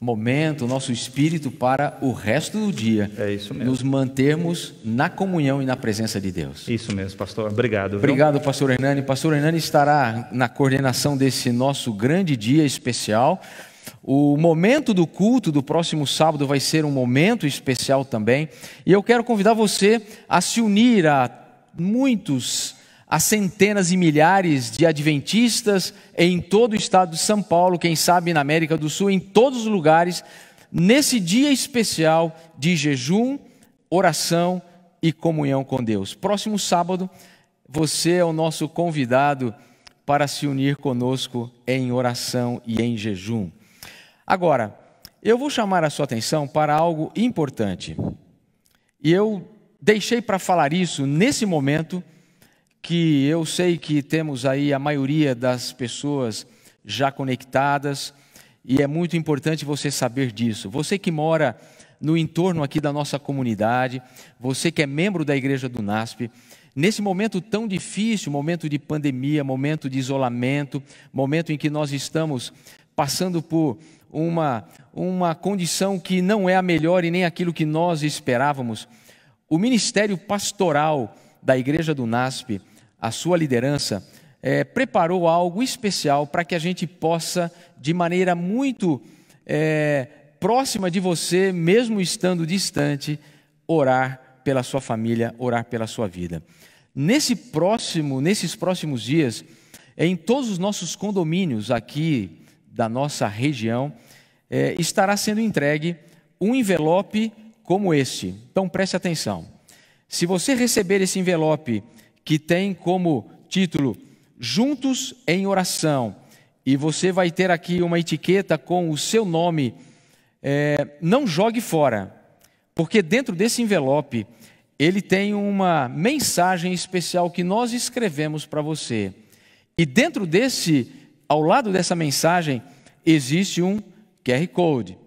momento, o nosso espírito para o resto do dia. É isso mesmo. Nos mantermos na comunhão e na presença de Deus. Isso mesmo, pastor. Obrigado. viu? Obrigado, pastor Hernani. Pastor Hernani estará na coordenação desse nosso grande dia especial. O momento do culto do próximo sábado vai ser um momento especial também. E eu quero convidar você a se unir a muitos, a centenas e milhares de adventistas em todo o estado de São Paulo, quem sabe na América do Sul, em todos os lugares, nesse dia especial de jejum, oração e comunhão com Deus. Próximo sábado, você é o nosso convidado para se unir conosco em oração e em jejum. Agora, eu vou chamar a sua atenção para algo importante. E eu deixei para falar isso nesse momento que eu sei que temos aí a maioria das pessoas já conectadas e é muito importante você saber disso. Você que mora no entorno aqui da nossa comunidade, você que é membro da igreja do NASP, nesse momento tão difícil, momento de pandemia, momento de isolamento, momento em que nós estamos passando por uma, uma condição que não é a melhor e nem aquilo que nós esperávamos, o ministério pastoral da igreja do NASP, a sua liderança, é, preparou algo especial para que a gente possa, de maneira muito é, próxima de você, mesmo estando distante, orar pela sua família, orar pela sua vida. Nesse próximo, nesses próximos dias, em todos os nossos condomínios aqui da nossa região, é, estará sendo entregue um envelope como este. Então preste atenção. Se você receber esse envelope que tem como título Juntos em Oração, e você vai ter aqui uma etiqueta com o seu nome, é, não jogue fora, porque dentro desse envelope ele tem uma mensagem especial que nós escrevemos para você. E dentro desse, ao lado dessa mensagem, existe um QR Code.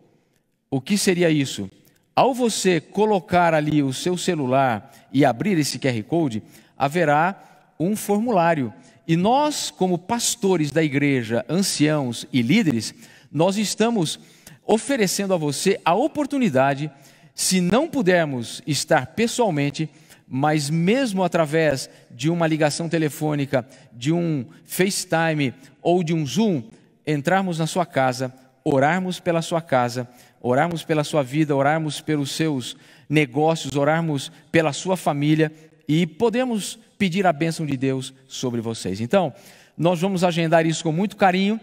O que seria isso? Ao você colocar ali o seu celular e abrir esse QR Code, haverá um formulário. E nós, como pastores da igreja, anciãos e líderes, nós estamos oferecendo a você a oportunidade, se não pudermos estar pessoalmente, mas mesmo através de uma ligação telefônica, de um FaceTime ou de um Zoom, entrarmos na sua casa, orarmos pela sua casa, orarmos pela sua vida, orarmos pelos seus negócios, orarmos pela sua família e podemos pedir a bênção de Deus sobre vocês. Então, nós vamos agendar isso com muito carinho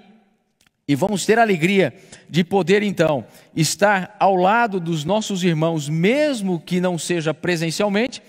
e vamos ter a alegria de poder então estar ao lado dos nossos irmãos, mesmo que não seja presencialmente,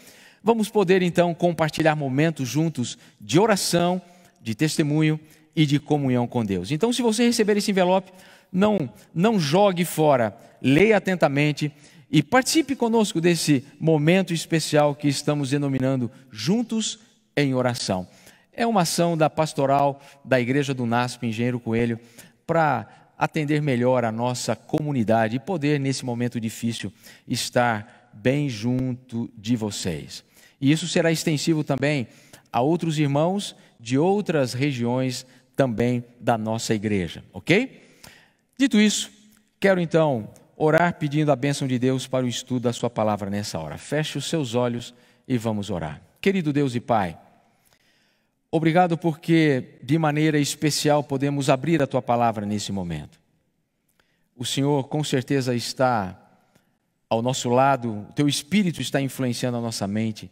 vamos poder então compartilhar momentos juntos de oração, de testemunho e de comunhão com Deus. Então, se você receber esse envelope, não, não jogue fora, leia atentamente e participe conosco desse momento especial que estamos denominando Juntos em Oração. É uma ação da pastoral da Igreja do NASP, Engenheiro Coelho, para atender melhor a nossa comunidade e poder, nesse momento difícil, estar bem junto de vocês. E isso será extensivo também a outros irmãos de outras regiões também da nossa igreja, ok? Dito isso, quero então orar pedindo a bênção de Deus para o estudo da Sua palavra nessa hora. Feche os seus olhos e vamos orar. Querido Deus e Pai, obrigado porque de maneira especial podemos abrir a Tua palavra nesse momento. O Senhor com certeza está ao nosso lado, o Teu Espírito está influenciando a nossa mente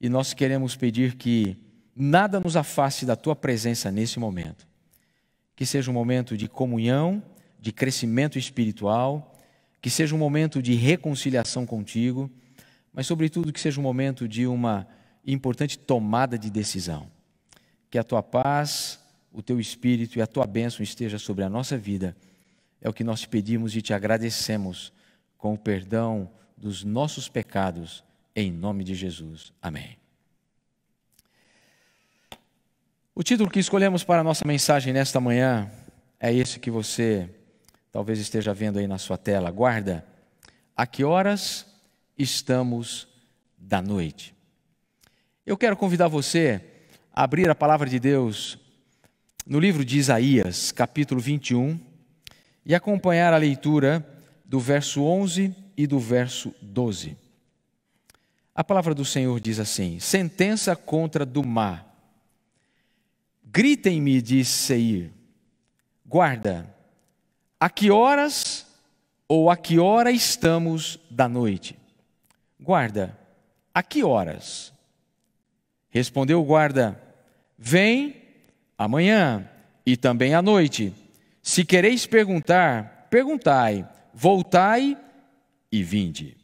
e nós queremos pedir que nada nos afaste da Tua presença nesse momento que seja um momento de comunhão, de crescimento espiritual, que seja um momento de reconciliação contigo, mas, sobretudo, que seja um momento de uma importante tomada de decisão. Que a tua paz, o teu espírito e a tua bênção esteja sobre a nossa vida. É o que nós te pedimos e te agradecemos com o perdão dos nossos pecados, em nome de Jesus. Amém. O título que escolhemos para a nossa mensagem nesta manhã é esse que você talvez esteja vendo aí na sua tela. Guarda. A que horas estamos da noite? Eu quero convidar você a abrir a palavra de Deus no livro de Isaías, capítulo 21, e acompanhar a leitura do verso 11 e do verso 12. A palavra do Senhor diz assim: Sentença contra Dumá. Gritem-me, diz Seir. Guarda, a que horas ou a que hora estamos da noite? Guarda, a que horas? Respondeu o guarda: Vem amanhã e também à noite. Se quereis perguntar, perguntai, voltai e vinde.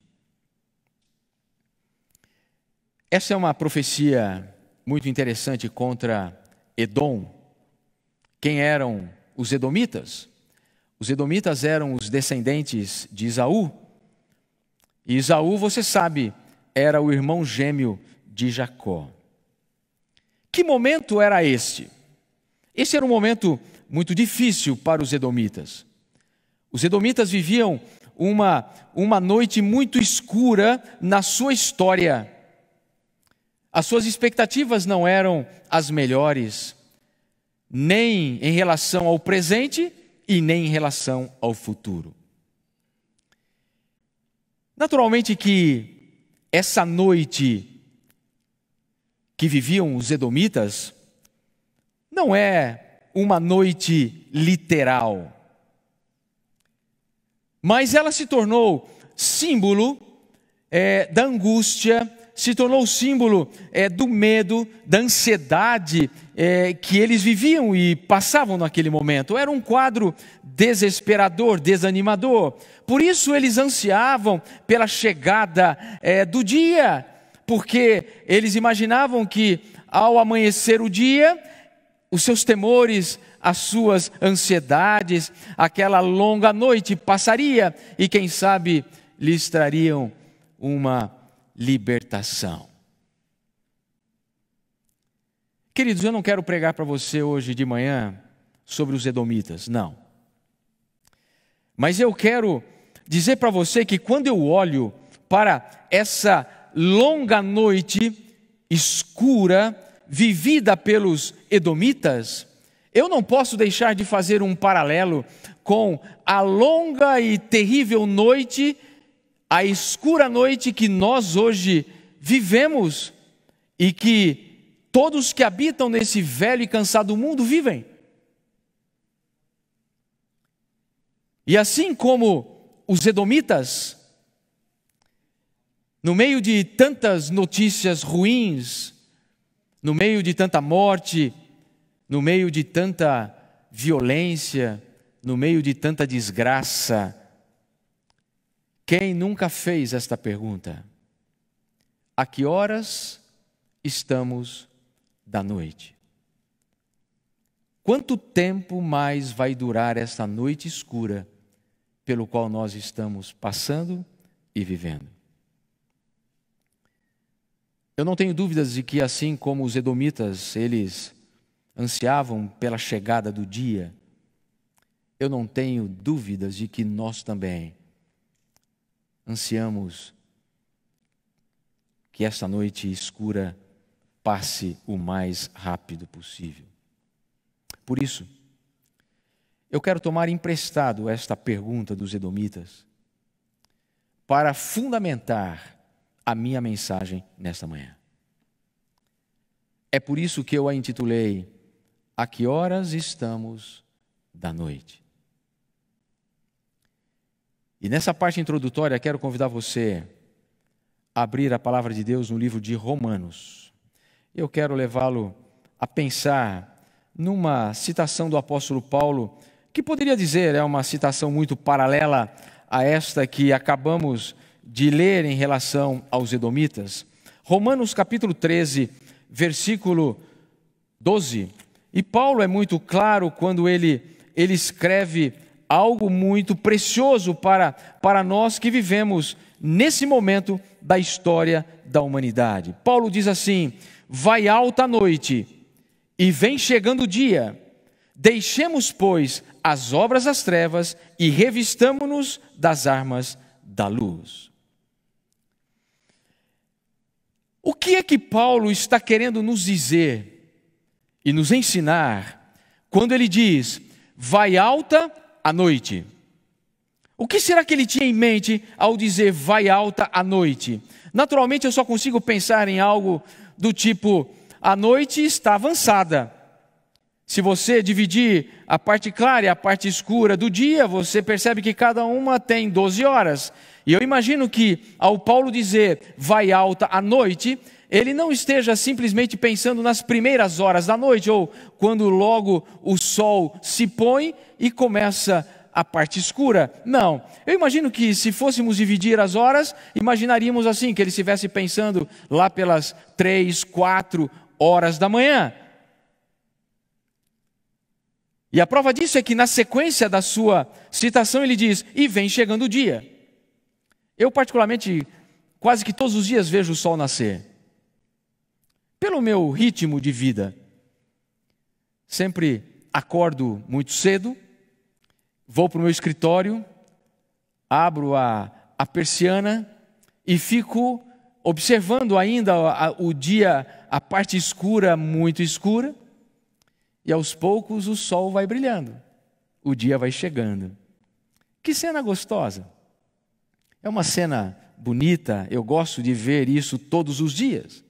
Essa é uma profecia muito interessante contra Edom. Quem eram os edomitas? Os edomitas eram os descendentes de Isaú. E Isaú, você sabe, era o irmão gêmeo de Jacó. Que momento era este? Esse era um momento muito difícil para os edomitas. Os edomitas viviam uma, uma noite muito escura na sua história. As suas expectativas não eram as melhores, nem em relação ao presente e nem em relação ao futuro. Naturalmente que essa noite que viviam os edomitas não é uma noite literal, mas ela se tornou símbolo é, da angústia, se tornou símbolo é, do medo, da ansiedade é, que eles viviam e passavam naquele momento. Era um quadro desesperador, desanimador. Por isso eles ansiavam pela chegada é, do dia, porque eles imaginavam que ao amanhecer o dia, os seus temores, as suas ansiedades, aquela longa noite passaria e quem sabe lhes trariam uma libertação. Queridos, eu não quero pregar para você hoje de manhã sobre os edomitas, não. Mas eu quero dizer para você que quando eu olho para essa longa noite escura vivida pelos edomitas, eu não posso deixar de fazer um paralelo com a longa e terrível noite a escura noite que nós hoje vivemos e que todos que habitam nesse velho e cansado mundo vivem. E assim como os edomitas, no meio de tantas notícias ruins, no meio de tanta morte, no meio de tanta violência, no meio de tanta desgraça, quem nunca fez esta pergunta? A que horas estamos da noite? Quanto tempo mais vai durar esta noite escura pelo qual nós estamos passando e vivendo? Eu não tenho dúvidas de que, assim como os edomitas, eles ansiavam pela chegada do dia, eu não tenho dúvidas de que nós também ansiamos que esta noite escura passe o mais rápido possível. Por isso, eu quero tomar emprestado esta pergunta dos Edomitas para fundamentar a minha mensagem nesta manhã. É por isso que eu a intitulei A que horas estamos da noite? E nessa parte introdutória, quero convidar você a abrir a palavra de Deus no livro de Romanos. Eu quero levá-lo a pensar numa citação do apóstolo Paulo, que poderia dizer é uma citação muito paralela a esta que acabamos de ler em relação aos Edomitas. Romanos capítulo 13, versículo 12. E Paulo é muito claro quando ele, ele escreve algo muito precioso para, para nós que vivemos nesse momento da história da humanidade. Paulo diz assim: Vai alta a noite e vem chegando o dia. Deixemos, pois, as obras das trevas e revistamo-nos das armas da luz. O que é que Paulo está querendo nos dizer e nos ensinar quando ele diz: Vai alta à noite. O que será que ele tinha em mente ao dizer vai alta à noite? Naturalmente eu só consigo pensar em algo do tipo: a noite está avançada. Se você dividir a parte clara e a parte escura do dia, você percebe que cada uma tem 12 horas. E eu imagino que, ao Paulo dizer vai alta à noite, ele não esteja simplesmente pensando nas primeiras horas da noite, ou quando logo o sol se põe e começa a parte escura. Não. Eu imagino que se fôssemos dividir as horas, imaginaríamos assim, que ele estivesse pensando lá pelas três, quatro horas da manhã. E a prova disso é que na sequência da sua citação ele diz: E vem chegando o dia. Eu, particularmente, quase que todos os dias vejo o sol nascer. Pelo meu ritmo de vida, sempre acordo muito cedo, vou para o meu escritório, abro a, a persiana e fico observando ainda o dia, a parte escura, muito escura e aos poucos o sol vai brilhando, o dia vai chegando. Que cena gostosa! É uma cena bonita, eu gosto de ver isso todos os dias.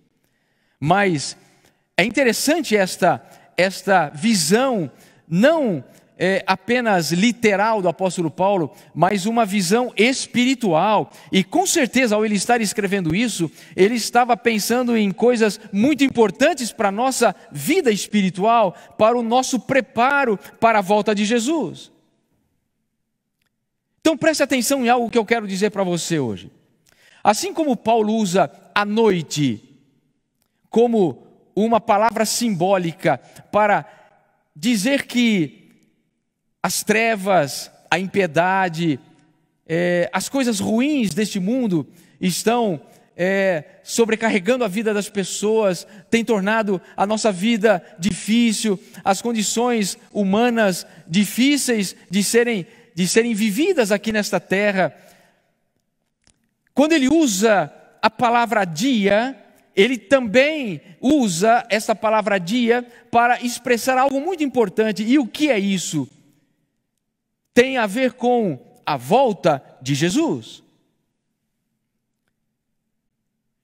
Mas é interessante esta, esta visão, não é, apenas literal do apóstolo Paulo, mas uma visão espiritual. E com certeza, ao ele estar escrevendo isso, ele estava pensando em coisas muito importantes para a nossa vida espiritual, para o nosso preparo para a volta de Jesus. Então preste atenção em algo que eu quero dizer para você hoje. Assim como Paulo usa a noite como uma palavra simbólica para dizer que as trevas, a impiedade, é, as coisas ruins deste mundo estão é, sobrecarregando a vida das pessoas, tem tornado a nossa vida difícil, as condições humanas difíceis de serem, de serem vividas aqui nesta terra. Quando ele usa a palavra dia, ele também usa essa palavra dia para expressar algo muito importante. E o que é isso? tem a ver com a volta de Jesus.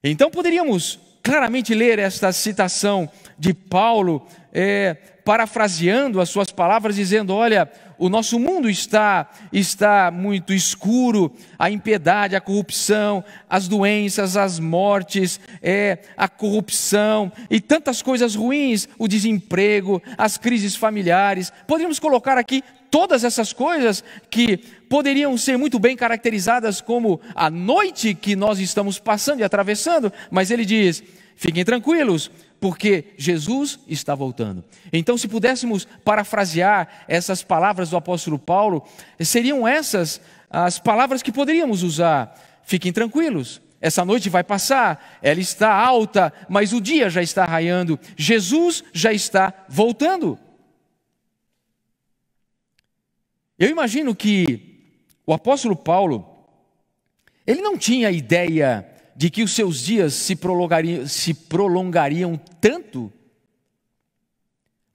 Então poderíamos claramente ler esta citação de Paulo, é, parafraseando as suas palavras, dizendo: Olha, o nosso mundo está, está muito escuro, a impiedade, a corrupção, as doenças, as mortes, é, a corrupção e tantas coisas ruins, o desemprego, as crises familiares. Poderíamos colocar aqui todas essas coisas que poderiam ser muito bem caracterizadas como a noite que nós estamos passando e atravessando, mas ele diz: fiquem tranquilos, porque Jesus está voltando. Então, se pudéssemos parafrasear essas palavras do apóstolo Paulo, seriam essas as palavras que poderíamos usar. Fiquem tranquilos, essa noite vai passar, ela está alta, mas o dia já está raiando, Jesus já está voltando. Eu imagino que o apóstolo Paulo, ele não tinha ideia de que os seus dias se prolongariam, se prolongariam tanto.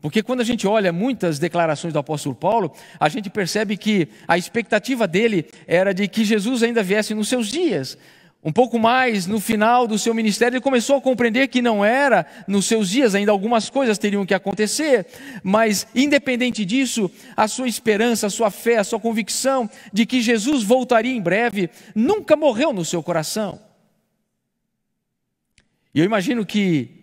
Porque quando a gente olha muitas declarações do apóstolo Paulo, a gente percebe que a expectativa dele era de que Jesus ainda viesse nos seus dias. Um pouco mais no final do seu ministério, ele começou a compreender que não era nos seus dias, ainda algumas coisas teriam que acontecer, mas independente disso, a sua esperança, a sua fé, a sua convicção de que Jesus voltaria em breve nunca morreu no seu coração. E eu imagino que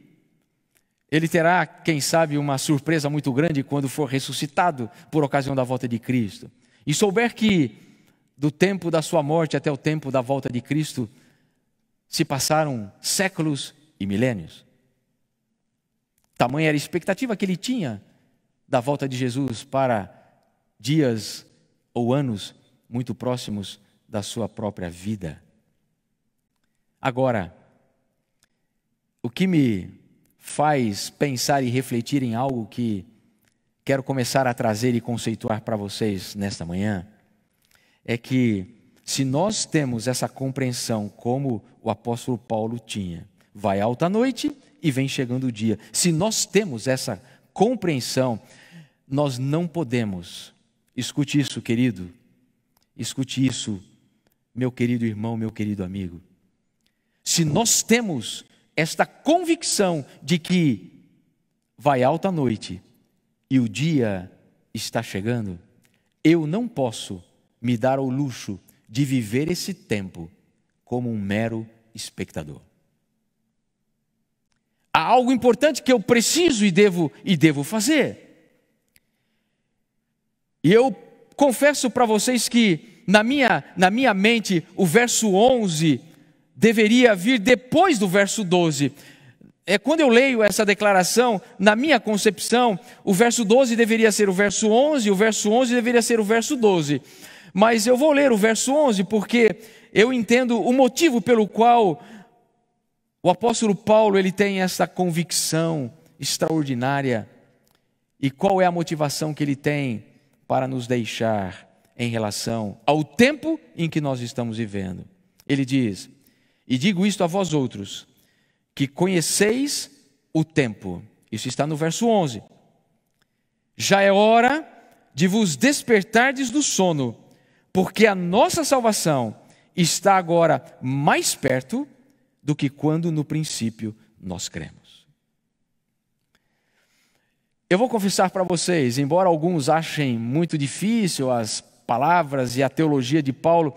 ele terá, quem sabe, uma surpresa muito grande quando for ressuscitado por ocasião da volta de Cristo. E souber que do tempo da sua morte até o tempo da volta de Cristo, se passaram séculos e milênios. Tamanha era a expectativa que ele tinha da volta de Jesus para dias ou anos muito próximos da sua própria vida. Agora, o que me faz pensar e refletir em algo que quero começar a trazer e conceituar para vocês nesta manhã é que se nós temos essa compreensão como o apóstolo Paulo tinha, vai alta noite e vem chegando o dia. Se nós temos essa compreensão, nós não podemos Escute isso, querido. Escute isso, meu querido irmão, meu querido amigo. Se nós temos esta convicção de que vai alta noite e o dia está chegando, eu não posso me dar ao luxo de viver esse tempo como um mero espectador. Há algo importante que eu preciso e devo e devo fazer. E eu confesso para vocês que na minha na minha mente o verso 11 deveria vir depois do verso 12. É quando eu leio essa declaração, na minha concepção, o verso 12 deveria ser o verso 11, o verso 11 deveria ser o verso 12. Mas eu vou ler o verso 11 porque eu entendo o motivo pelo qual o apóstolo Paulo ele tem essa convicção extraordinária e qual é a motivação que ele tem para nos deixar em relação ao tempo em que nós estamos vivendo. Ele diz: "E digo isto a vós outros, que conheceis o tempo". Isso está no verso 11. Já é hora de vos despertardes do sono, porque a nossa salvação está agora mais perto do que quando no princípio nós cremos. Eu vou confessar para vocês, embora alguns achem muito difícil as palavras e a teologia de Paulo,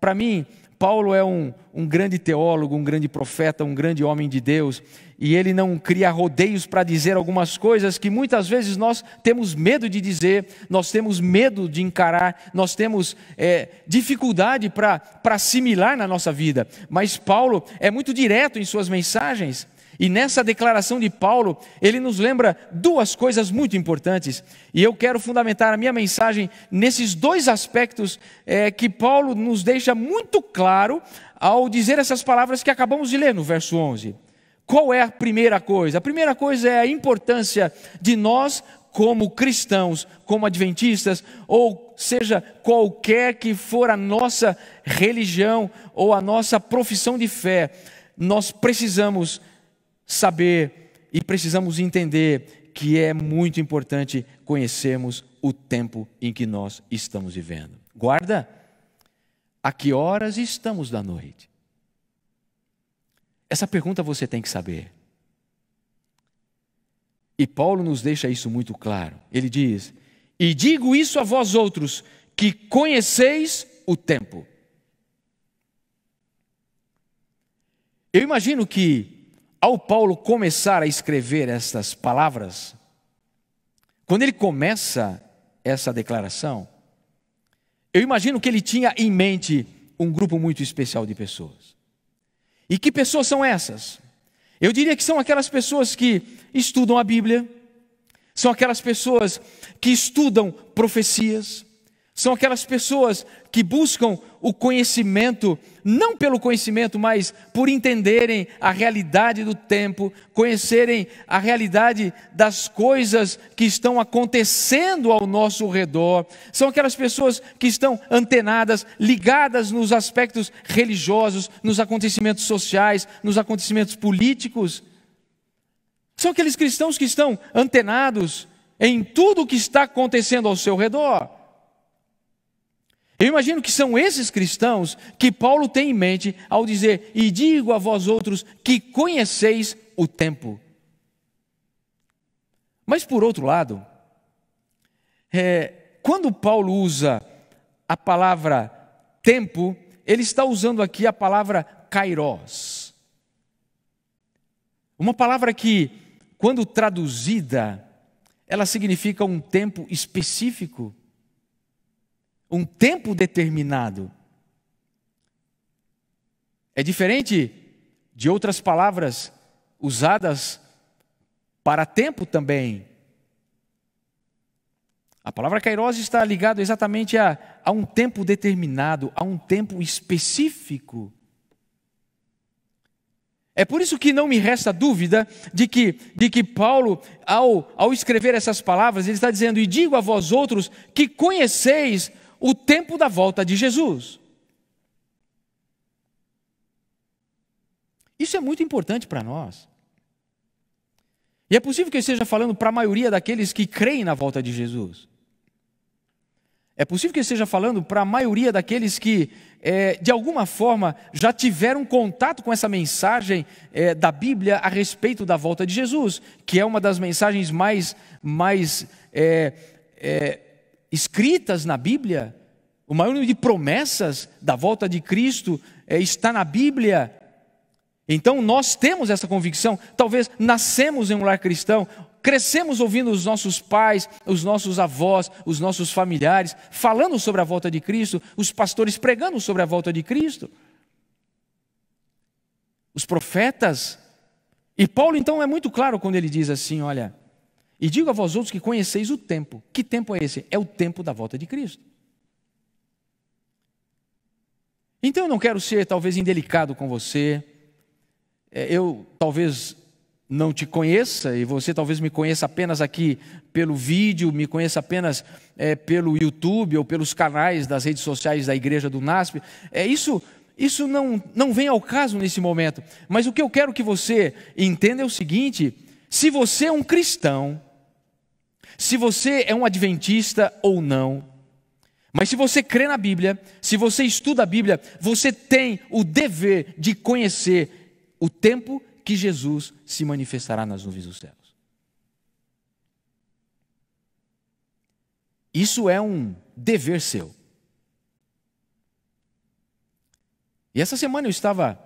para mim, Paulo é um, um grande teólogo, um grande profeta, um grande homem de Deus, e ele não cria rodeios para dizer algumas coisas que muitas vezes nós temos medo de dizer, nós temos medo de encarar, nós temos é, dificuldade para assimilar na nossa vida. Mas Paulo é muito direto em suas mensagens. E nessa declaração de Paulo, ele nos lembra duas coisas muito importantes. E eu quero fundamentar a minha mensagem nesses dois aspectos é, que Paulo nos deixa muito claro ao dizer essas palavras que acabamos de ler no verso 11. Qual é a primeira coisa? A primeira coisa é a importância de nós, como cristãos, como adventistas, ou seja, qualquer que for a nossa religião ou a nossa profissão de fé, nós precisamos saber e precisamos entender que é muito importante conhecermos o tempo em que nós estamos vivendo. Guarda, a que horas estamos da noite? Essa pergunta você tem que saber. E Paulo nos deixa isso muito claro. Ele diz: E digo isso a vós outros, que conheceis o tempo. Eu imagino que ao Paulo começar a escrever estas palavras, quando ele começa essa declaração, eu imagino que ele tinha em mente um grupo muito especial de pessoas. E que pessoas são essas? Eu diria que são aquelas pessoas que estudam a Bíblia, são aquelas pessoas que estudam profecias, são aquelas pessoas que buscam o conhecimento, não pelo conhecimento, mas por entenderem a realidade do tempo, conhecerem a realidade das coisas que estão acontecendo ao nosso redor. São aquelas pessoas que estão antenadas, ligadas nos aspectos religiosos, nos acontecimentos sociais, nos acontecimentos políticos. São aqueles cristãos que estão antenados em tudo o que está acontecendo ao seu redor. Eu imagino que são esses cristãos que Paulo tem em mente ao dizer: E digo a vós outros que conheceis o tempo. Mas por outro lado, é, quando Paulo usa a palavra tempo, ele está usando aqui a palavra kairos. Uma palavra que, quando traduzida, ela significa um tempo específico um tempo determinado. É diferente de outras palavras usadas para tempo também. A palavra kairos está ligada exatamente a, a um tempo determinado, a um tempo específico. É por isso que não me resta dúvida de que, de que Paulo, ao, ao escrever essas palavras, ele está dizendo: E digo a vós outros que conheceis o tempo da volta de Jesus. Isso é muito importante para nós. E é possível que eu esteja falando para a maioria daqueles que creem na volta de Jesus. É possível que esteja falando para a maioria daqueles que, é, de alguma forma, já tiveram contato com essa mensagem é, da Bíblia a respeito da volta de Jesus, que é uma das mensagens mais, mais é, é escritas na Bíblia. O maior número de promessas da volta de Cristo é, está na Bíblia. Então nós temos essa convicção, talvez nascemos em um lar cristão, Crescemos ouvindo os nossos pais, os nossos avós, os nossos familiares falando sobre a volta de Cristo, os pastores pregando sobre a volta de Cristo, os profetas. E Paulo então é muito claro quando ele diz assim: Olha, e digo a vós outros que conheceis o tempo. Que tempo é esse? É o tempo da volta de Cristo. Então eu não quero ser talvez indelicado com você, é, eu talvez não te conheça, e você talvez me conheça apenas aqui pelo vídeo, me conheça apenas é, pelo YouTube ou pelos canais das redes sociais da Igreja do NASP, é, isso, isso não, não vem ao caso nesse momento. Mas o que eu quero que você entenda é o seguinte: se você é um cristão, se você é um adventista ou não, mas se você crê na Bíblia, se você estuda a Bíblia, você tem o dever de conhecer o tempo que Jesus se manifestará nas nuvens dos céus. Isso é um dever seu. E essa semana eu estava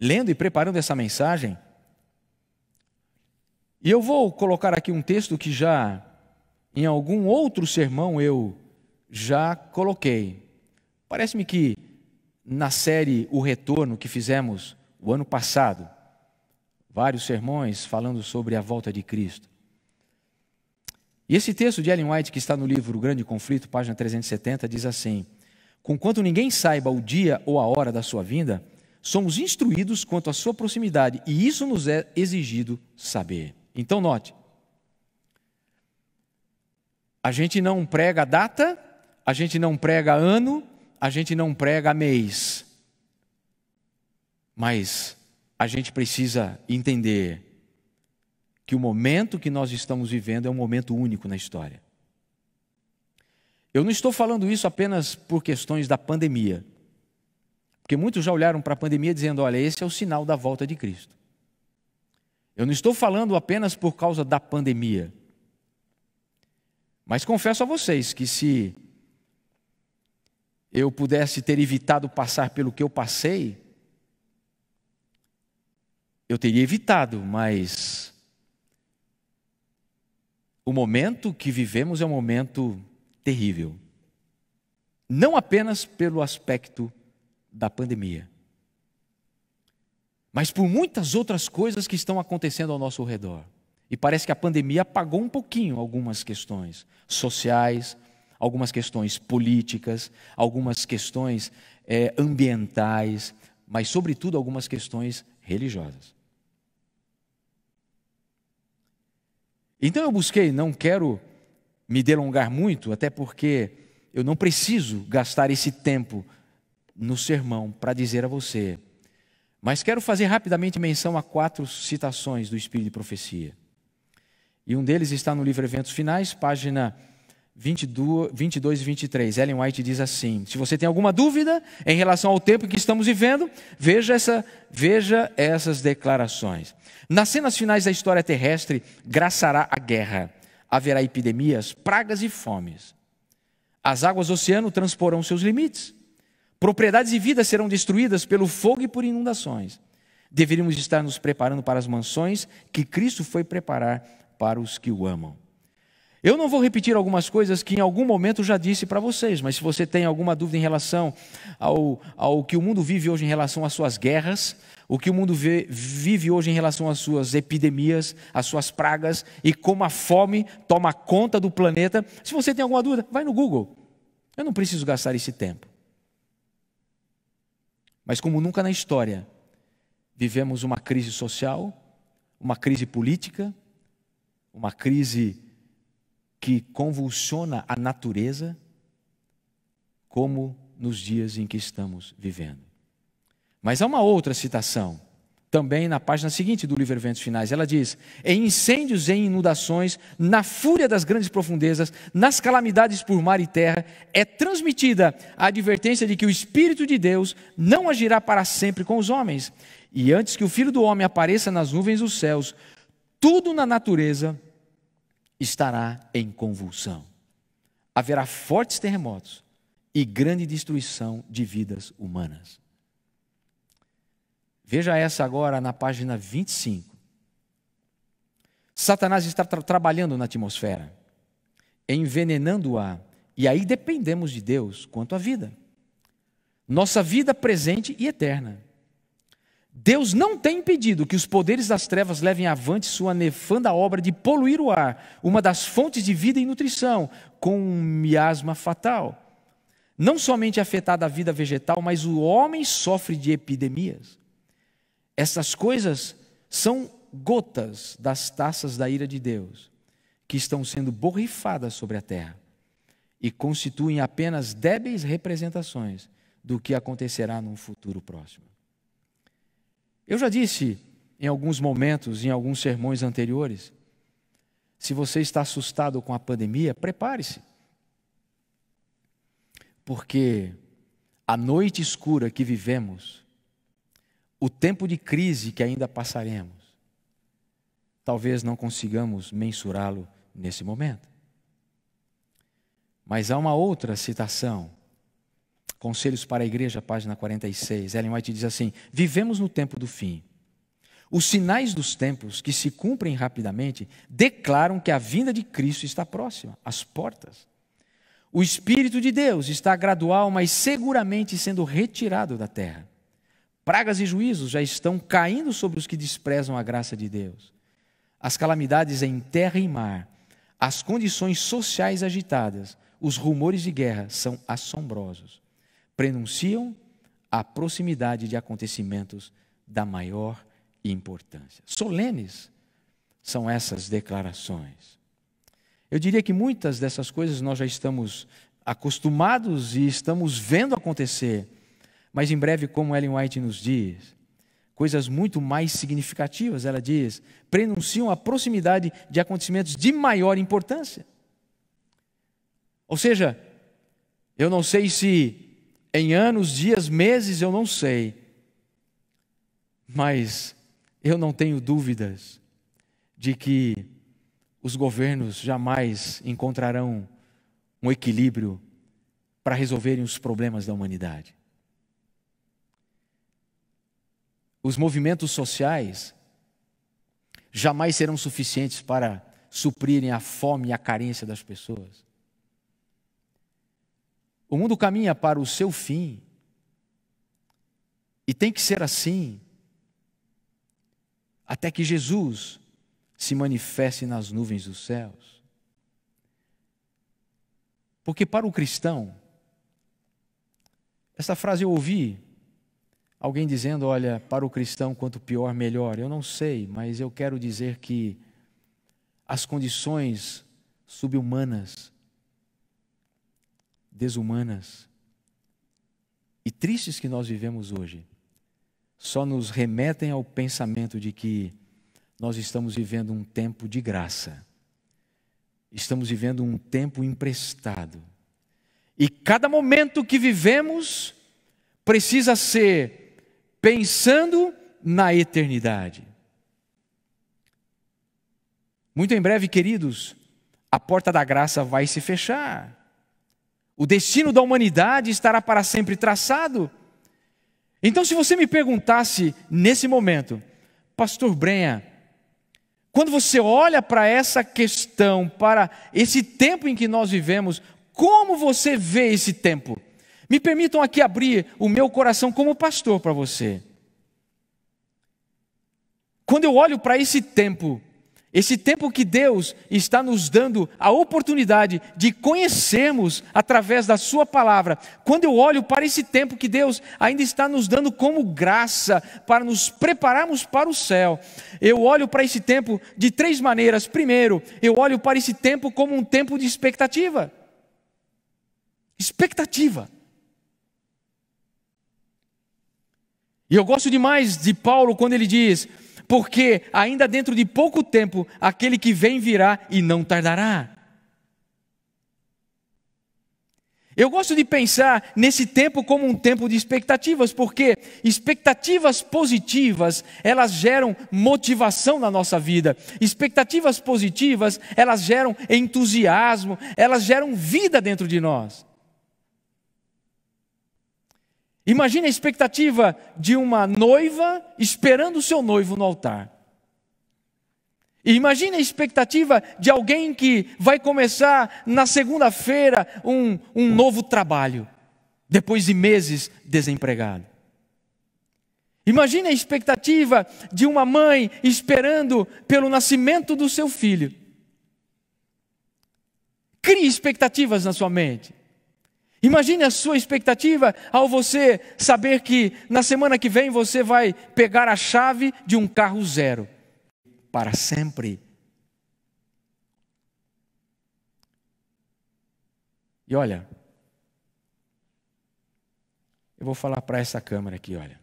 lendo e preparando essa mensagem, e eu vou colocar aqui um texto que já em algum outro sermão eu já coloquei. Parece-me que na série O Retorno que fizemos o ano passado, vários sermões falando sobre a volta de Cristo. E esse texto de Ellen White, que está no livro O Grande Conflito, página 370, diz assim: Conquanto ninguém saiba o dia ou a hora da sua vinda, somos instruídos quanto à sua proximidade, e isso nos é exigido saber. Então, note: a gente não prega data, a gente não prega ano, a gente não prega mês, mas a gente precisa entender que o momento que nós estamos vivendo é um momento único na história. Eu não estou falando isso apenas por questões da pandemia, porque muitos já olharam para a pandemia dizendo: olha, esse é o sinal da volta de Cristo. Eu não estou falando apenas por causa da pandemia, mas confesso a vocês que se eu pudesse ter evitado passar pelo que eu passei, eu teria evitado, mas o momento que vivemos é um momento terrível. Não apenas pelo aspecto da pandemia, mas por muitas outras coisas que estão acontecendo ao nosso redor. E parece que a pandemia apagou um pouquinho algumas questões sociais, algumas questões políticas, algumas questões é, ambientais, mas, sobretudo, algumas questões religiosas. Então eu busquei, não quero me delongar muito, até porque eu não preciso gastar esse tempo no sermão para dizer a você. Mas quero fazer rapidamente menção a quatro citações do Espírito de Profecia. E um deles está no livro Eventos Finais, página 22, 22 e 23. Ellen White diz assim: Se você tem alguma dúvida em relação ao tempo que estamos vivendo, veja, essa, veja essas declarações. Nas cenas finais da história terrestre, graçará a guerra, haverá epidemias, pragas e fomes. As águas do oceano transporão seus limites. Propriedades e vidas serão destruídas pelo fogo e por inundações. Deveríamos estar nos preparando para as mansões que Cristo foi preparar para os que o amam. Eu não vou repetir algumas coisas que em algum momento já disse para vocês, mas se você tem alguma dúvida em relação ao, ao que o mundo vive hoje em relação às suas guerras, o que o mundo vê, vive hoje em relação às suas epidemias, às suas pragas e como a fome toma conta do planeta, se você tem alguma dúvida, vai no Google. Eu não preciso gastar esse tempo. Mas como nunca na história, vivemos uma crise social, uma crise política, uma crise que convulsiona a natureza, como nos dias em que estamos vivendo. Mas há uma outra citação, também na página seguinte do livro Eventos Finais. Ela diz: em incêndios, em inundações, na fúria das grandes profundezas, nas calamidades por mar e terra, é transmitida a advertência de que o Espírito de Deus não agirá para sempre com os homens. E antes que o Filho do Homem apareça nas nuvens dos céus, tudo na natureza estará em convulsão. Haverá fortes terremotos e grande destruição de vidas humanas. Veja essa agora na página 25. Satanás está tra trabalhando na atmosfera, envenenando-a, e aí dependemos de Deus quanto à vida. Nossa vida presente e eterna. Deus não tem impedido que os poderes das trevas levem avante sua nefanda obra de poluir o ar, uma das fontes de vida e nutrição, com um miasma fatal. Não somente afetada a vida vegetal, mas o homem sofre de epidemias. Essas coisas são gotas das taças da ira de Deus, que estão sendo borrifadas sobre a terra e constituem apenas débeis representações do que acontecerá num futuro próximo. Eu já disse em alguns momentos, em alguns sermões anteriores, se você está assustado com a pandemia, prepare-se. Porque a noite escura que vivemos o tempo de crise que ainda passaremos, talvez não consigamos mensurá-lo nesse momento. Mas há uma outra citação, Conselhos para a Igreja, página 46. Ellen White diz assim: Vivemos no tempo do fim. Os sinais dos tempos que se cumprem rapidamente declaram que a vinda de Cristo está próxima, às portas. O Espírito de Deus está gradual, mas seguramente sendo retirado da terra. Pragas e juízos já estão caindo sobre os que desprezam a graça de Deus. As calamidades em terra e mar, as condições sociais agitadas, os rumores de guerra são assombrosos. Prenunciam a proximidade de acontecimentos da maior importância. Solenes são essas declarações. Eu diria que muitas dessas coisas nós já estamos acostumados e estamos vendo acontecer mas em breve, como Ellen White nos diz, coisas muito mais significativas, ela diz, prenunciam a proximidade de acontecimentos de maior importância. Ou seja, eu não sei se em anos, dias, meses, eu não sei, mas eu não tenho dúvidas de que os governos jamais encontrarão um equilíbrio para resolverem os problemas da humanidade. os movimentos sociais jamais serão suficientes para suprirem a fome e a carência das pessoas. O mundo caminha para o seu fim, e tem que ser assim, até que Jesus se manifeste nas nuvens dos céus. Porque para o cristão, essa frase eu ouvi alguém dizendo, olha, para o cristão, quanto pior, melhor. Eu não sei, mas eu quero dizer que as condições subhumanas, desumanas e tristes que nós vivemos hoje, só nos remetem ao pensamento de que nós estamos vivendo um tempo de graça, estamos vivendo um tempo emprestado. E cada momento que vivemos precisa ser pensando na eternidade. Muito em breve, queridos, a porta da graça vai se fechar. O destino da humanidade estará para sempre traçado. Então, se você me perguntasse nesse momento, Pastor Brenha, quando você olha para essa questão, para esse tempo em que nós vivemos, como você vê esse tempo? Me permitam aqui abrir o meu coração como pastor para você. Quando eu olho para esse tempo, esse tempo que Deus está nos dando a oportunidade de conhecermos através da Sua palavra, quando eu olho para esse tempo que Deus ainda está nos dando como graça para nos prepararmos para o céu, eu olho para esse tempo de três maneiras. Primeiro, eu olho para esse tempo como um tempo de expectativa. Expectativa. E eu gosto demais de Paulo quando ele diz: Porque ainda dentro de pouco tempo aquele que vem virá e não tardará. Eu gosto de pensar nesse tempo como um tempo de expectativas, porque expectativas positivas, elas geram motivação na nossa vida. Expectativas positivas, elas geram entusiasmo, elas geram vida dentro de nós. Imagine a expectativa de uma noiva esperando o seu noivo no altar. E imagine a expectativa de alguém que vai começar na segunda-feira um, um novo trabalho, depois de meses desempregado. Imagine a expectativa de uma mãe esperando pelo nascimento do seu filho. Crie expectativas na sua mente. Imagine a sua expectativa ao você saber que na semana que vem você vai pegar a chave de um carro zero para sempre. E olha, eu vou falar para essa câmera aqui, olha.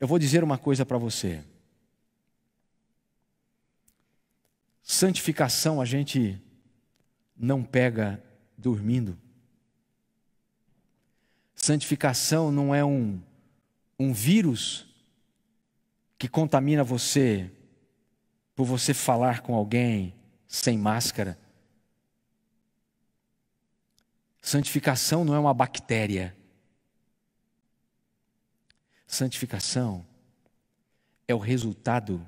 Eu vou dizer uma coisa para você. Santificação a gente não pega dormindo. Santificação não é um, um vírus que contamina você por você falar com alguém sem máscara. Santificação não é uma bactéria. Santificação é o resultado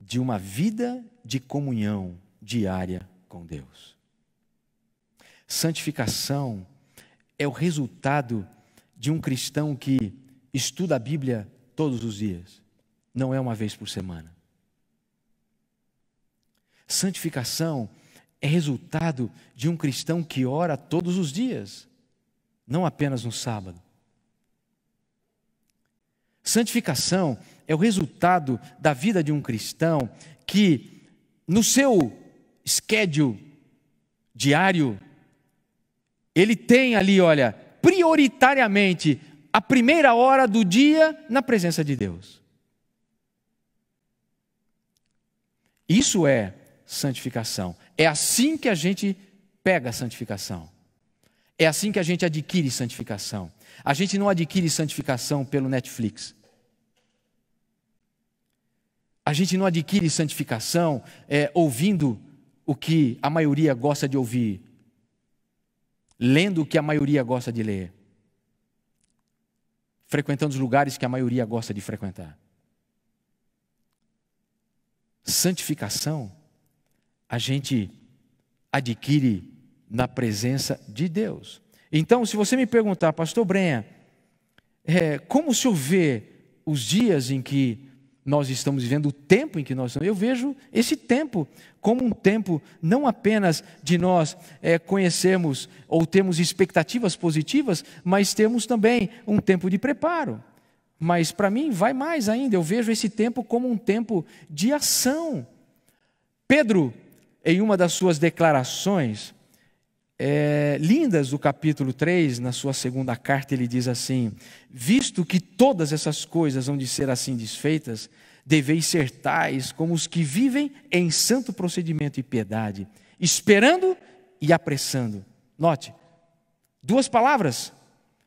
de uma vida de comunhão diária com Deus. Santificação é o resultado de um cristão que estuda a Bíblia todos os dias, não é uma vez por semana. Santificação é resultado de um cristão que ora todos os dias, não apenas no sábado. Santificação é o resultado da vida de um cristão que, no seu schedule diário, ele tem ali, olha, prioritariamente a primeira hora do dia na presença de Deus. Isso é santificação. É assim que a gente pega a santificação. É assim que a gente adquire santificação. A gente não adquire santificação pelo Netflix. A gente não adquire santificação é, ouvindo o que a maioria gosta de ouvir, lendo o que a maioria gosta de ler frequentando os lugares que a maioria gosta de frequentar. Santificação, a gente adquire na presença de Deus. Então, se você me perguntar, Pastor Brenha, é, como o senhor vê os dias em que nós estamos vivendo, o tempo em que nós estamos. Eu vejo esse tempo como um tempo não apenas de nós é, conhecermos ou termos expectativas positivas, mas temos também um tempo de preparo. Mas para mim vai mais ainda, eu vejo esse tempo como um tempo de ação. Pedro, em uma das suas declarações, é, lindas do capítulo 3, na sua segunda carta, ele diz assim: Visto que todas essas coisas vão de ser assim desfeitas, deveis ser tais como os que vivem em santo procedimento e piedade, esperando e apressando. Note, duas palavras: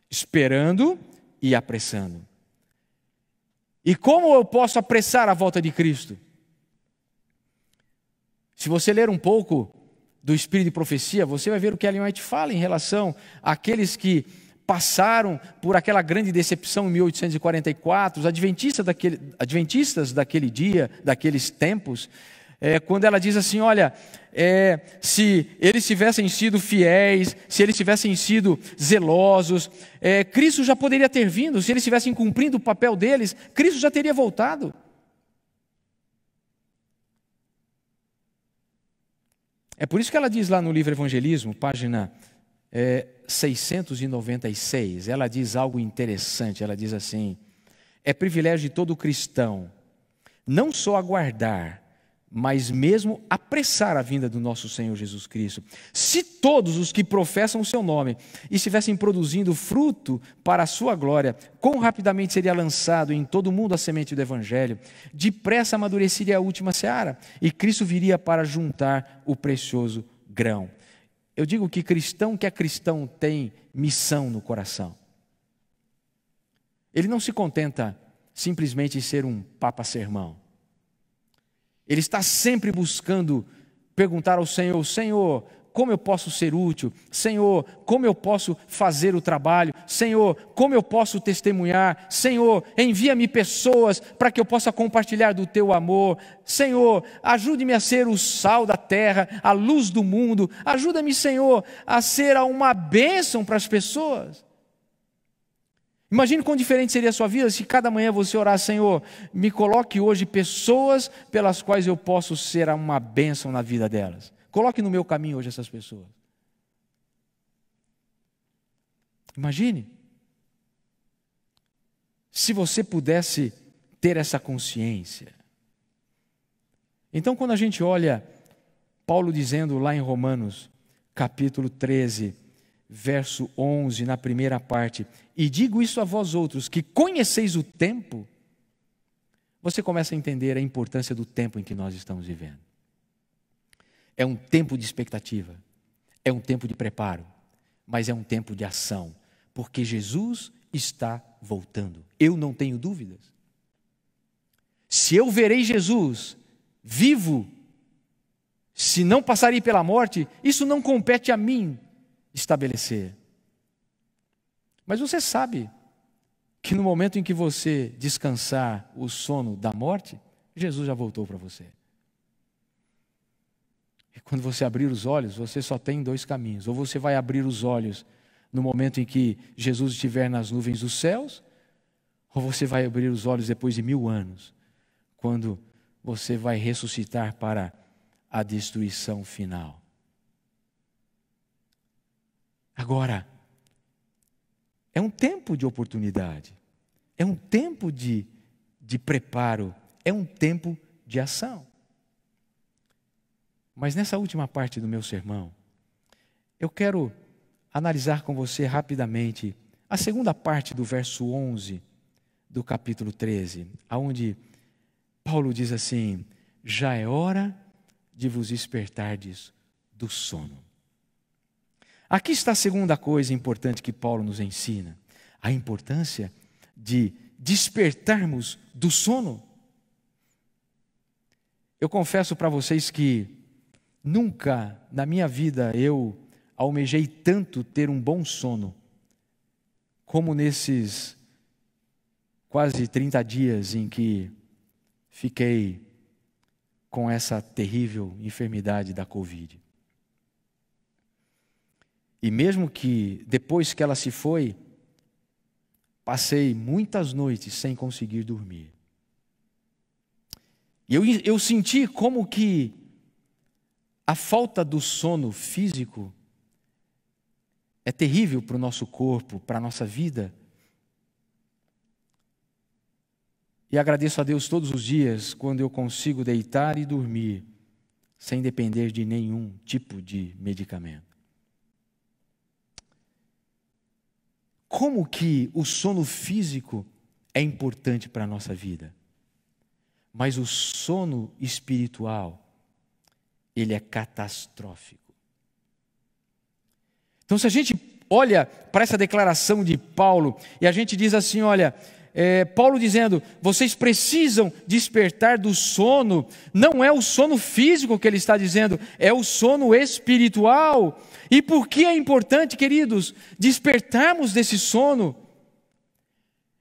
esperando e apressando. E como eu posso apressar a volta de Cristo? Se você ler um pouco do Espírito de Profecia, você vai ver o que Ellen White fala em relação àqueles que passaram por aquela grande decepção em 1844, os adventistas daquele, adventistas daquele dia, daqueles tempos, é, quando ela diz assim: olha, é, se eles tivessem sido fiéis, se eles tivessem sido zelosos, é, Cristo já poderia ter vindo, se eles tivessem cumprido o papel deles, Cristo já teria voltado. É por isso que ela diz lá no livro Evangelismo, página é, 696, ela diz algo interessante. Ela diz assim: é privilégio de todo cristão não só aguardar, mas mesmo apressar a vinda do nosso Senhor Jesus Cristo. Se todos os que professam o seu nome estivessem produzindo fruto para a sua glória, quão rapidamente seria lançado em todo o mundo a semente do Evangelho? Depressa amadureceria a última seara, e Cristo viria para juntar o precioso grão. Eu digo que cristão que é cristão tem missão no coração. Ele não se contenta simplesmente em ser um papa-sermão. Ele está sempre buscando perguntar ao Senhor: Senhor, como eu posso ser útil? Senhor, como eu posso fazer o trabalho? Senhor, como eu posso testemunhar? Senhor, envia-me pessoas para que eu possa compartilhar do teu amor. Senhor, ajude-me a ser o sal da terra, a luz do mundo. Ajuda-me, Senhor, a ser uma bênção para as pessoas. Imagine quão diferente seria a sua vida se cada manhã você orar, Senhor, me coloque hoje pessoas pelas quais eu posso ser uma bênção na vida delas. Coloque no meu caminho hoje essas pessoas. Imagine. Se você pudesse ter essa consciência. Então, quando a gente olha Paulo dizendo lá em Romanos, capítulo 13, verso 11, na primeira parte, e digo isso a vós outros, que conheceis o tempo, você começa a entender a importância do tempo em que nós estamos vivendo. É um tempo de expectativa, é um tempo de preparo, mas é um tempo de ação, porque Jesus está voltando. Eu não tenho dúvidas. Se eu verei Jesus vivo, se não passarei pela morte, isso não compete a mim, estabelecer. Mas você sabe que no momento em que você descansar o sono da morte, Jesus já voltou para você. E quando você abrir os olhos, você só tem dois caminhos. Ou você vai abrir os olhos no momento em que Jesus estiver nas nuvens dos céus, ou você vai abrir os olhos depois de mil anos, quando você vai ressuscitar para a destruição final. Agora, é um tempo de oportunidade, é um tempo de, de preparo, é um tempo de ação. Mas nessa última parte do meu sermão, eu quero analisar com você rapidamente a segunda parte do verso 11 do capítulo 13, aonde Paulo diz assim: Já é hora de vos despertardes do sono. Aqui está a segunda coisa importante que Paulo nos ensina: a importância de despertarmos do sono. Eu confesso para vocês que nunca na minha vida eu almejei tanto ter um bom sono como nesses quase 30 dias em que fiquei com essa terrível enfermidade da Covid. E mesmo que depois que ela se foi, passei muitas noites sem conseguir dormir. E eu, eu senti como que a falta do sono físico é terrível para o nosso corpo, para a nossa vida. E agradeço a Deus todos os dias quando eu consigo deitar e dormir sem depender de nenhum tipo de medicamento. Como que o sono físico é importante para a nossa vida. Mas o sono espiritual, ele é catastrófico. Então, se a gente olha para essa declaração de Paulo e a gente diz assim: olha, é, Paulo dizendo, vocês precisam despertar do sono, não é o sono físico que ele está dizendo, é o sono espiritual. E por que é importante, queridos, despertarmos desse sono?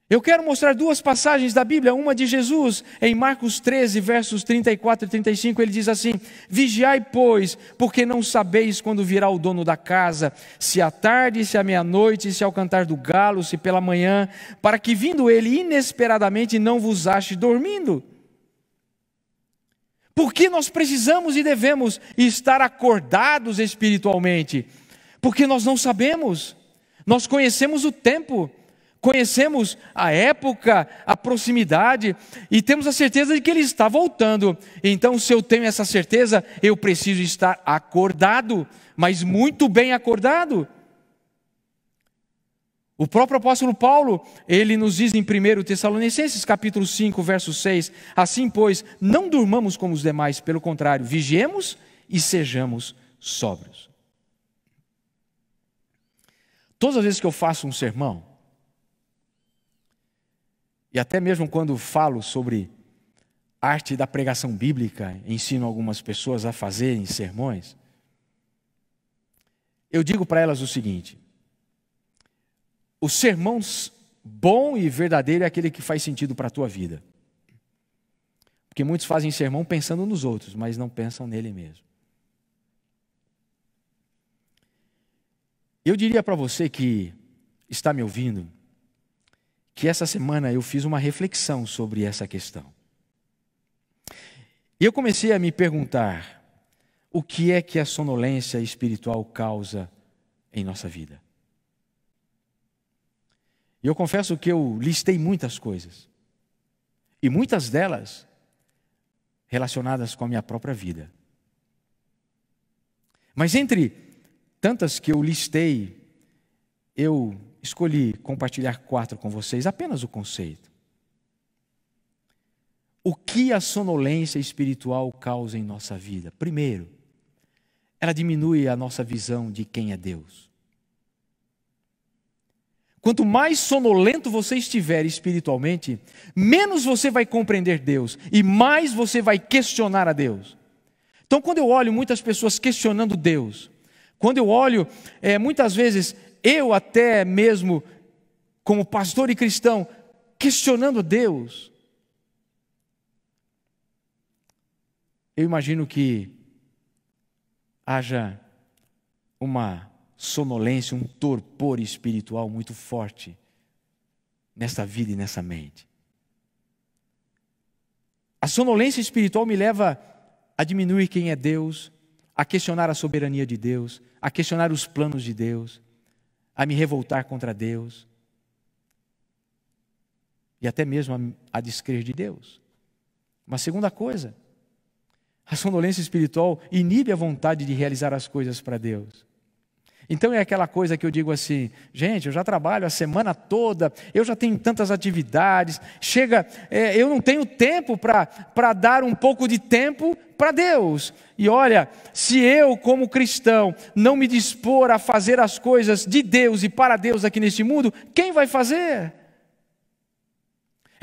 Eu quero mostrar duas passagens da Bíblia, uma de Jesus, em Marcos 13, versos 34 e 35, ele diz assim: Vigiai, pois, porque não sabeis quando virá o dono da casa, se à tarde, se à meia-noite, se ao cantar do galo, se pela manhã, para que vindo ele inesperadamente não vos ache dormindo. Porque nós precisamos e devemos estar acordados espiritualmente? Porque nós não sabemos, nós conhecemos o tempo, conhecemos a época, a proximidade e temos a certeza de que ele está voltando. Então, se eu tenho essa certeza, eu preciso estar acordado, mas muito bem acordado. O próprio apóstolo Paulo, ele nos diz em 1 Tessalonicenses capítulo 5, verso 6, assim pois, não durmamos como os demais, pelo contrário, vigiemos e sejamos sóbrios. Todas as vezes que eu faço um sermão, e até mesmo quando falo sobre arte da pregação bíblica, ensino algumas pessoas a fazerem sermões, eu digo para elas o seguinte: o sermão bom e verdadeiro é aquele que faz sentido para a tua vida. Porque muitos fazem sermão pensando nos outros, mas não pensam nele mesmo. Eu diria para você que está me ouvindo, que essa semana eu fiz uma reflexão sobre essa questão. E eu comecei a me perguntar o que é que a sonolência espiritual causa em nossa vida. E eu confesso que eu listei muitas coisas. E muitas delas relacionadas com a minha própria vida. Mas entre tantas que eu listei, eu escolhi compartilhar quatro com vocês, apenas o conceito. O que a sonolência espiritual causa em nossa vida? Primeiro, ela diminui a nossa visão de quem é Deus. Quanto mais sonolento você estiver espiritualmente, menos você vai compreender Deus e mais você vai questionar a Deus. Então, quando eu olho muitas pessoas questionando Deus, quando eu olho, é, muitas vezes, eu até mesmo, como pastor e cristão, questionando Deus, eu imagino que haja uma sonolência, um torpor espiritual muito forte nesta vida e nessa mente. A sonolência espiritual me leva a diminuir quem é Deus, a questionar a soberania de Deus, a questionar os planos de Deus, a me revoltar contra Deus e até mesmo a, a descrer de Deus. Uma segunda coisa, a sonolência espiritual inibe a vontade de realizar as coisas para Deus. Então é aquela coisa que eu digo assim, gente, eu já trabalho a semana toda, eu já tenho tantas atividades, chega, é, eu não tenho tempo para dar um pouco de tempo para Deus. E olha, se eu, como cristão, não me dispor a fazer as coisas de Deus e para Deus aqui neste mundo, quem vai fazer?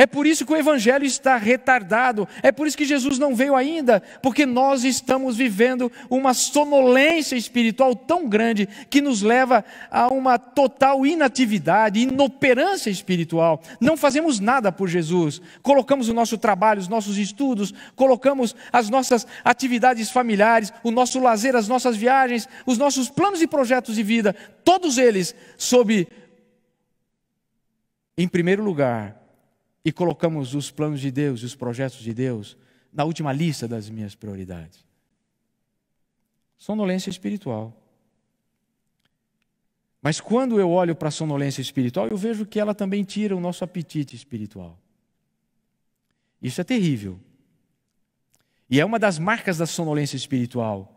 É por isso que o Evangelho está retardado, é por isso que Jesus não veio ainda, porque nós estamos vivendo uma sonolência espiritual tão grande que nos leva a uma total inatividade, inoperância espiritual. Não fazemos nada por Jesus, colocamos o nosso trabalho, os nossos estudos, colocamos as nossas atividades familiares, o nosso lazer, as nossas viagens, os nossos planos e projetos de vida, todos eles sob, em primeiro lugar, e colocamos os planos de Deus e os projetos de Deus na última lista das minhas prioridades. Sonolência espiritual. Mas quando eu olho para a sonolência espiritual, eu vejo que ela também tira o nosso apetite espiritual. Isso é terrível. E é uma das marcas da sonolência espiritual.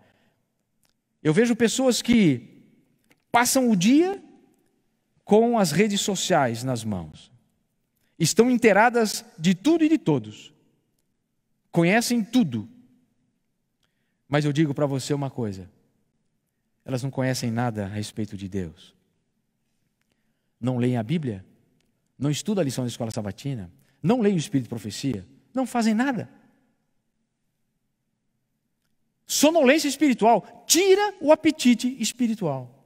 Eu vejo pessoas que passam o dia com as redes sociais nas mãos estão inteiradas de tudo e de todos, conhecem tudo. Mas eu digo para você uma coisa: elas não conhecem nada a respeito de Deus. Não leem a Bíblia, não estudam a lição da escola sabatina, não leem o Espírito de Profecia, não fazem nada. Sonolência espiritual tira o apetite espiritual.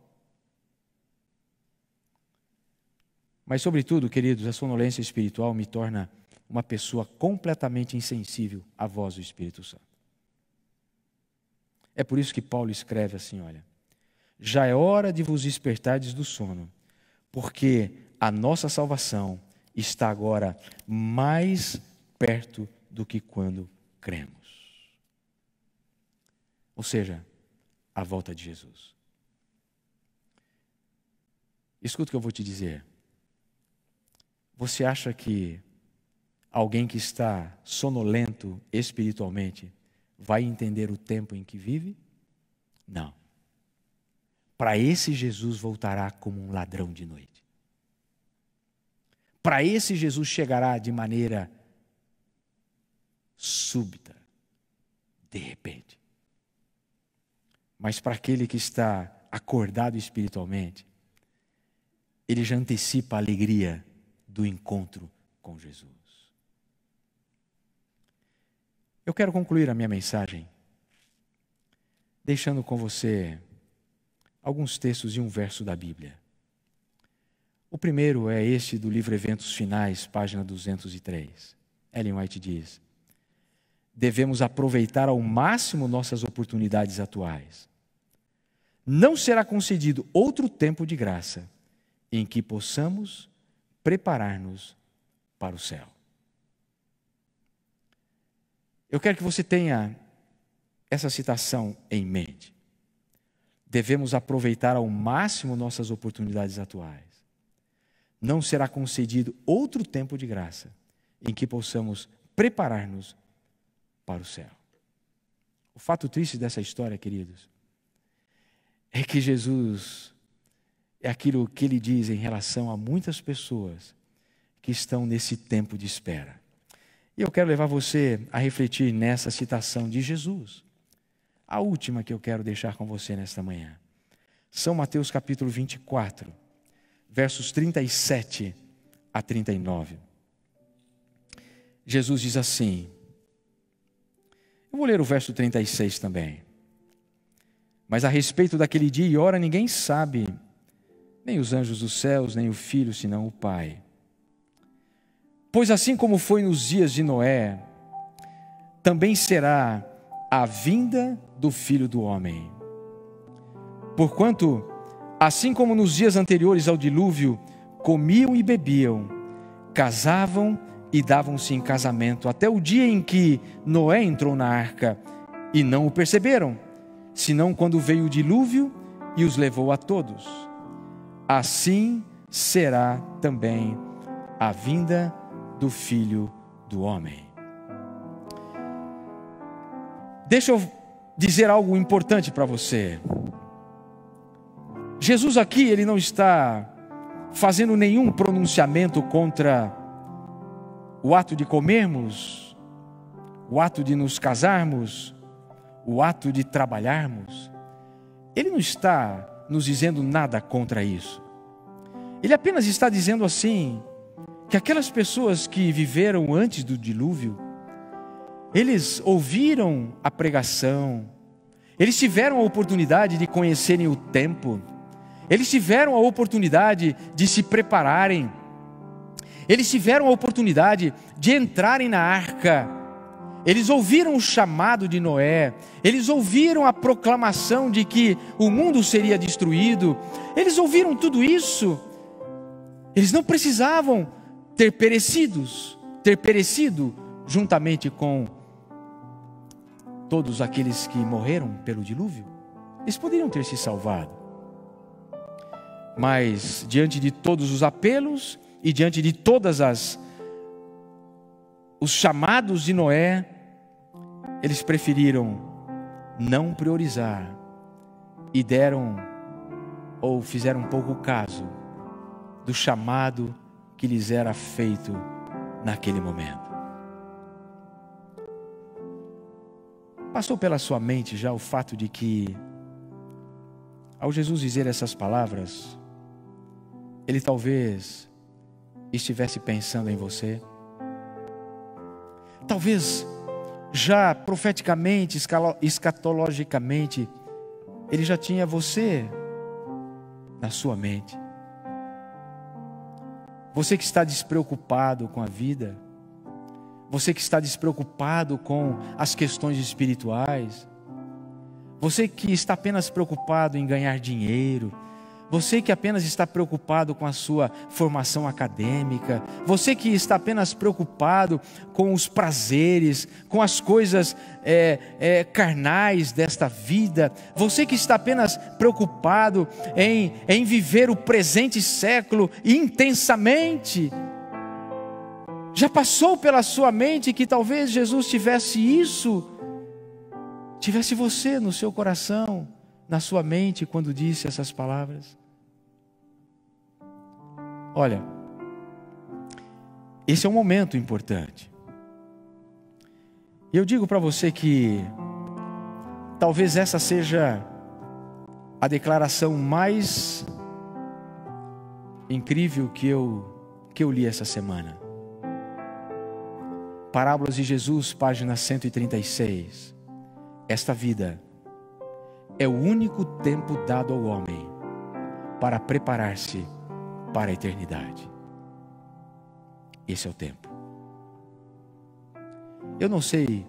Mas, sobretudo, queridos, a sonolência espiritual me torna uma pessoa completamente insensível à voz do Espírito Santo. É por isso que Paulo escreve assim: olha, já é hora de vos despertardes do sono, porque a nossa salvação está agora mais perto do que quando cremos. Ou seja, a volta de Jesus. Escuta o que eu vou te dizer. Você acha que alguém que está sonolento espiritualmente vai entender o tempo em que vive? Não. Para esse Jesus voltará como um ladrão de noite. Para esse Jesus chegará de maneira súbita, de repente. Mas para aquele que está acordado espiritualmente, ele já antecipa a alegria do encontro com Jesus. Eu quero concluir a minha mensagem deixando com você alguns textos e um verso da Bíblia. O primeiro é este do livro Eventos Finais, página 203. Ellen White diz: Devemos aproveitar ao máximo nossas oportunidades atuais. Não será concedido outro tempo de graça em que possamos preparar-nos para o céu. Eu quero que você tenha essa citação em mente. Devemos aproveitar ao máximo nossas oportunidades atuais. Não será concedido outro tempo de graça em que possamos preparar-nos para o céu. O fato triste dessa história, queridos, é que Jesus é aquilo que ele diz em relação a muitas pessoas que estão nesse tempo de espera. E eu quero levar você a refletir nessa citação de Jesus. A última que eu quero deixar com você nesta manhã. São Mateus capítulo 24, versos 37 a 39. Jesus diz assim: Eu vou ler o verso 36 também. Mas a respeito daquele dia e hora ninguém sabe, nem os anjos dos céus, nem o filho, senão o Pai. Pois assim como foi nos dias de Noé, também será a vinda do filho do homem. Porquanto, assim como nos dias anteriores ao dilúvio, comiam e bebiam, casavam e davam-se em casamento, até o dia em que Noé entrou na arca, e não o perceberam, senão quando veio o dilúvio e os levou a todos assim será também a vinda do Filho do Homem. Deixa eu dizer algo importante para você. Jesus aqui, ele não está fazendo nenhum pronunciamento contra o ato de comermos, o ato de nos casarmos, o ato de trabalharmos. Ele não está nos dizendo nada contra isso. Ele apenas está dizendo assim: que aquelas pessoas que viveram antes do dilúvio, eles ouviram a pregação, eles tiveram a oportunidade de conhecerem o tempo, eles tiveram a oportunidade de se prepararem, eles tiveram a oportunidade de entrarem na arca eles ouviram o chamado de Noé, eles ouviram a proclamação de que o mundo seria destruído, eles ouviram tudo isso. Eles não precisavam ter perecidos, ter perecido juntamente com todos aqueles que morreram pelo dilúvio. Eles poderiam ter se salvado. Mas diante de todos os apelos e diante de todas as os chamados de Noé, eles preferiram não priorizar e deram ou fizeram pouco caso do chamado que lhes era feito naquele momento. Passou pela sua mente já o fato de que, ao Jesus dizer essas palavras, ele talvez estivesse pensando em você? Talvez já profeticamente, escatologicamente, ele já tinha você na sua mente. Você que está despreocupado com a vida, você que está despreocupado com as questões espirituais, você que está apenas preocupado em ganhar dinheiro, você que apenas está preocupado com a sua formação acadêmica, você que está apenas preocupado com os prazeres, com as coisas é, é, carnais desta vida, você que está apenas preocupado em, em viver o presente século intensamente, Já passou pela sua mente que talvez Jesus tivesse isso, tivesse você no seu coração, na sua mente, quando disse essas palavras? Olha, esse é um momento importante. Eu digo para você que talvez essa seja a declaração mais incrível que eu que eu li essa semana. Parábolas de Jesus, página 136. Esta vida é o único tempo dado ao homem para preparar-se para a eternidade. Esse é o tempo. Eu não sei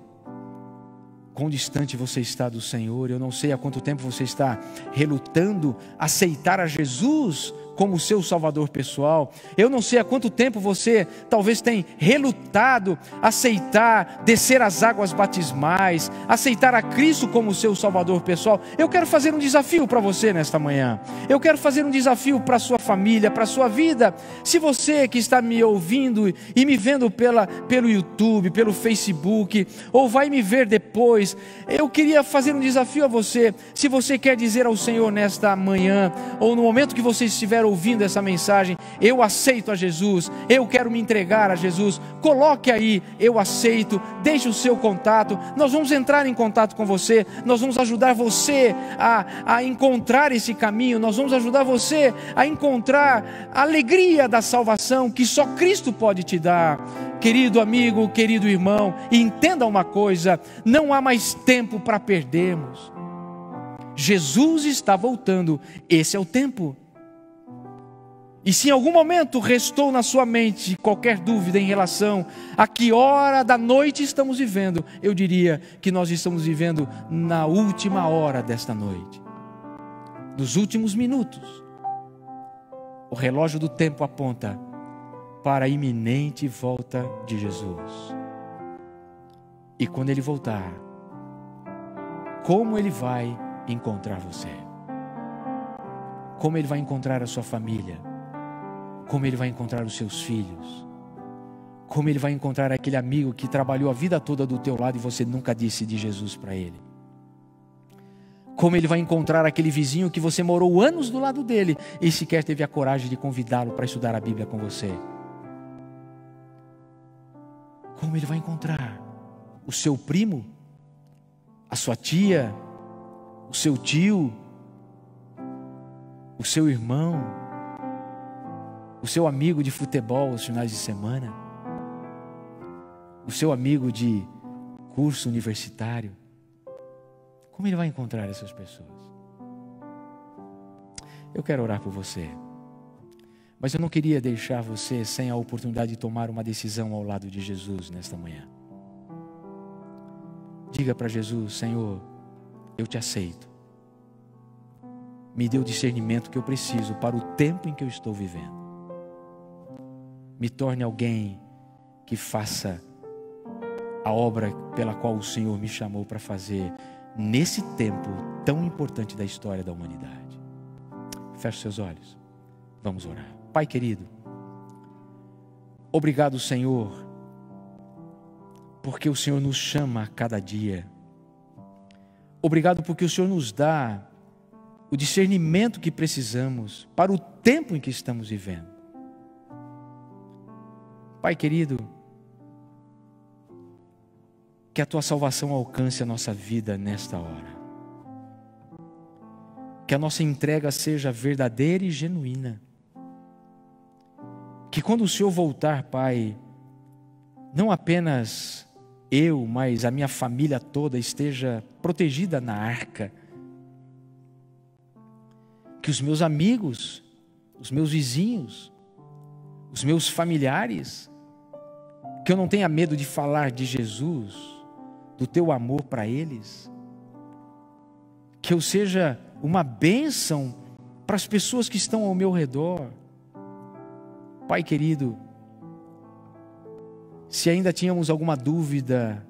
quão distante você está do Senhor, eu não sei há quanto tempo você está relutando aceitar a Jesus como seu salvador pessoal. Eu não sei há quanto tempo você talvez tem relutado aceitar descer as águas batismais, aceitar a Cristo como seu salvador pessoal. Eu quero fazer um desafio para você nesta manhã. Eu quero fazer um desafio para sua família, para sua vida. Se você que está me ouvindo e me vendo pela, pelo YouTube, pelo Facebook, ou vai me ver depois, eu queria fazer um desafio a você. Se você quer dizer ao Senhor nesta manhã, ou no momento que você estiver ouvindo essa mensagem, eu aceito a Jesus, eu quero me entregar a Jesus, coloque aí, eu aceito, deixe o seu contato, nós vamos entrar em contato com você, nós vamos ajudar você a, a encontrar esse caminho, nós vamos ajudar você a encontrar a alegria da salvação que só Cristo pode te dar. Querido amigo, querido irmão, entenda uma coisa: não há mais tempo para perdermos. Jesus está voltando, esse é o tempo. E se em algum momento restou na sua mente qualquer dúvida em relação a que hora da noite estamos vivendo, eu diria que nós estamos vivendo na última hora desta noite, nos últimos minutos. O relógio do tempo aponta para a iminente volta de Jesus. E quando ele voltar, como ele vai encontrar você? Como ele vai encontrar a sua família? Como ele vai encontrar os seus filhos, como ele vai encontrar aquele amigo que trabalhou a vida toda do teu lado e você nunca disse de Jesus para ele. Como ele vai encontrar aquele vizinho que você morou anos do lado dele e sequer teve a coragem de convidá-lo para estudar a Bíblia com você. Como ele vai encontrar o seu primo, a sua tia, o seu tio, o seu irmão, o seu amigo de futebol aos finais de semana, o seu amigo de curso universitário. Como ele vai encontrar essas pessoas? Eu quero orar por você, mas eu não queria deixar você sem a oportunidade de tomar uma decisão ao lado de Jesus nesta manhã. Diga para Jesus: Senhor, eu te aceito. Me dê o discernimento que eu preciso para o tempo em que eu estou vivendo me torne alguém que faça a obra pela qual o Senhor me chamou para fazer nesse tempo tão importante da história da humanidade. Feche seus olhos. Vamos orar. Pai querido, obrigado, Senhor, porque o Senhor nos chama a cada dia. Obrigado porque o Senhor nos dá o discernimento que precisamos para o tempo em que estamos vivendo. Pai querido, que a tua salvação alcance a nossa vida nesta hora. Que a nossa entrega seja verdadeira e genuína. Que quando o Senhor voltar, Pai, não apenas eu, mas a minha família toda esteja protegida na arca. Que os meus amigos, os meus vizinhos, os meus familiares, que eu não tenha medo de falar de Jesus, do teu amor para eles, que eu seja uma bênção para as pessoas que estão ao meu redor. Pai querido, se ainda tínhamos alguma dúvida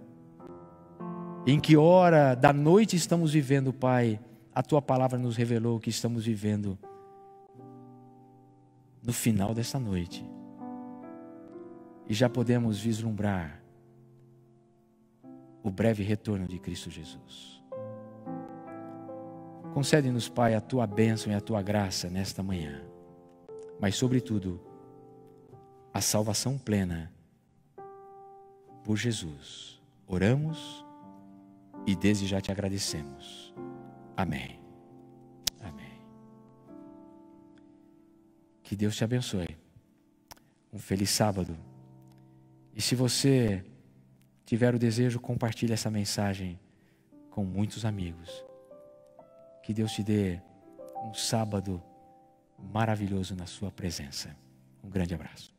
em que hora da noite estamos vivendo, Pai, a tua palavra nos revelou que estamos vivendo no final dessa noite. E já podemos vislumbrar o breve retorno de Cristo Jesus. Concede-nos, Pai, a tua bênção e a tua graça nesta manhã, mas, sobretudo, a salvação plena por Jesus. Oramos e desde já te agradecemos. Amém. Amém. Que Deus te abençoe. Um feliz sábado. E se você tiver o desejo, compartilhe essa mensagem com muitos amigos. Que Deus te dê um sábado maravilhoso na sua presença. Um grande abraço.